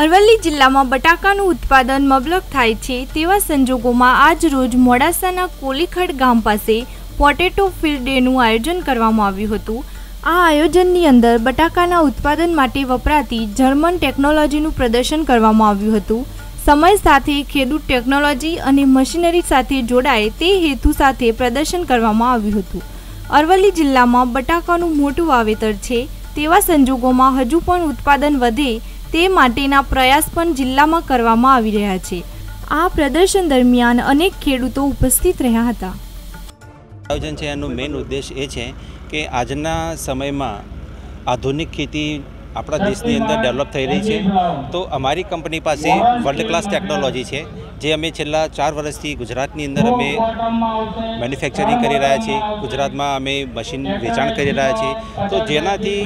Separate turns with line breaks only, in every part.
અરવલ્લી જિલ્લામાં બટાકાનું ઉત્પાદન મબલક થાય છે તેવા સંજોગોમાં આજ રોજ મોડાસાના કોલીખડ ગામ પાસે પોટેટો ફિલ્ડ ડેનું આયોજન કરવામાં આવ્યું હતું. આ આયોજનની અંદર બટાકાના ઉત્પાદન માટે વપરાતી જર્મન ટેકનોલોજીનું પ્રદર્શન કરવામાં આવ્યું હતું. સમય સાથે ખેડૂત ટેકનોલોજી અને મશીનરી સાથે જોડાય તે હેતુ સાથે પ્રદર્શન કરવામાં આવ્યું હતું. અરવલ્લી જિલ્લામાં બટાકાનું મોટું વાવેતર છે તેવા સંજોગોમાં હજુ પણ ઉત્પાદન વધે તે માટેના પ્રયાસ પણ જિલ્લામાં કરવામાં આવી રહ્યા છે. આ પ્રદર્શન દરમિયાન અનેક ખેડૂતો ઉપસ્થિત રહ્યા હતા.
આયોજન છે, એનો મેઇન ઉદ્દેશ એ છે કે આજના સમયમાં આધુનિક ખેતી આપણા દેશની અંદર ડેવલપ થઈ રહી છે. તો અમારી કંપની પાસે વર્લ્ડ ક્લાસ ટેકનોલોજી છે, જે અમે છેલ્લા ચાર વર્ષથી ગુજરાતની અંદર અમે મેન્યુફેક્ચરિંગ કરી રહ્યા છીએ. ગુજરાતમાં અમે મશીન વેચાણ કરી રહ્યા છીએ. તો જેનાથી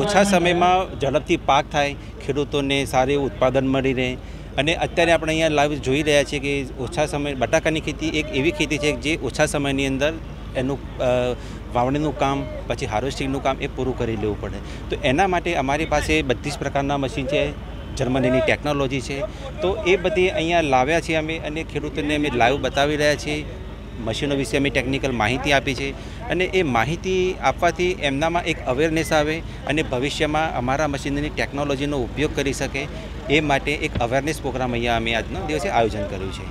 ઓછા સમયમાં ઝડપથી પાક થાય ખેડૂતોને સારું એવું ઉત્પાદન મળી રહે. અને અત્યારે આપણે અહીંયા લાઈવ જોઈ રહ્યા છીએ કે ઓછા સમય બટાકાની ખેતી એક એવી ખેતી છે જે ઓછા સમયની અંદર એનું અ, વાવણીનું કામ પછી હાર્વેસ્ટિંગનું કામ એ પૂરું કરી લેવું પડે. તો એના માટે અમારી પાસે બત્રીસ પ્રકારના મશીન છે. જર્મનીની ટેકનોલોજી છે. તો એ બધી અહીંયા લાવ્યા છીએ અમે અને ખેડૂતોને અમે લાઈવ બતાવી રહ્યા છીએ. મશીનો વિશે અમે ટેકનિકલ માહિતી આપી છે અને એ માહિતી આપવાથી એમનામાં એક અવેરનેસ આવે અને ભવિષ્યમાં અમારા મશીનની ટેકનોલોજીનો ઉપયોગ કરી શકે એ માટે એક અવેરનેસ પ્રોગ્રામ અહીંયા અમે આજના દિવસે આયોજન કર્યું છે.